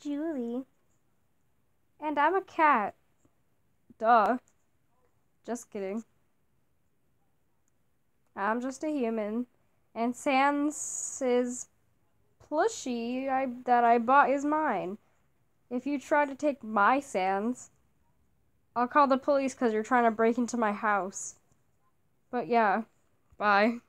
Julie. And I'm a cat. Duh. Just kidding. I'm just a human. And Sans is plushie I, that I bought is mine. If you try to take my Sans, I'll call the police because you're trying to break into my house. But yeah, bye.